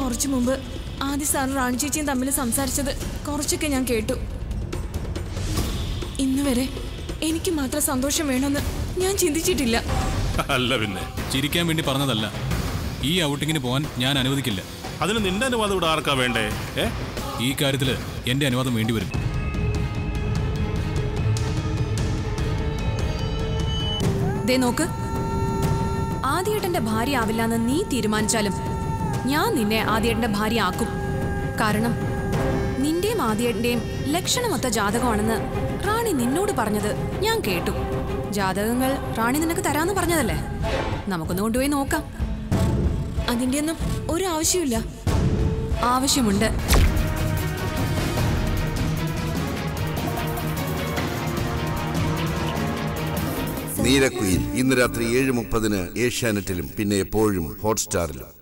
കുറച്ചു മുമ്പ് ആദ്യ സാറും റാണി ചേച്ചിയും തമ്മിൽ സംസാരിച്ചത് കുറച്ചൊക്കെ ഞാൻ കേട്ടു. ഇന്ന് വരെ എനിക്ക് മാത്രം സന്തോഷം വേണമെന്ന് ഞാൻ ചിന്തിച്ചിട്ടില്ല. അല്ല പിന്നെ. ചിരിക്കാൻ വേണ്ടി പറഞ്ഞതല്ല. ഈ ഔട്ടിങ്ങിന് പോകാൻ ഞാൻ അനുവദിക്കില്ല. അതിന് നിന്റെ അനുവാദം ഇവിടെ ആർക്കാ വേണ്ടേ? ഏ? ഈ കാര്യത്തിൽ എന്റെ അനുവാദം വേണ്ടി വരും. നോക്ക്. ആദ്യേട്ടന്റെ ഭാര്യ ആവില്ലാന്ന് നീ തീരുമാനിച്ചാലും ഞാൻ നിന്നെ ആദ്യേട്ടന്റെ ഭാര്യ ആക്കും കാരണം നിന്റെയും ആദ്യേട്ടന്റെയും ലക്ഷണമൊത്ത ജാതകമാണെന്ന് റാണി നിന്നോട് പറഞ്ഞത് ഞാൻ കേട്ടു. ജാതകങ്ങൾ റാണി നിനക്ക് തരാന്ന് പറഞ്ഞതല്ലേ? നമുക്കൊന്ന് കൊണ്ടുപോയി നോക്കാം. അതിന്റെ ഒന്നും ഒരു ആവശ്യമില്ല ആവശ്യമുണ്ട്. നീരക്കുയിൽ ഇന്ന് രാത്രി ഏഴ് മുപ്പതിന് ഏഷ്യാനെറ്റിലും പിന്നെ എപ്പോഴും ഹോട്ട്സ്റ്റാറിലും.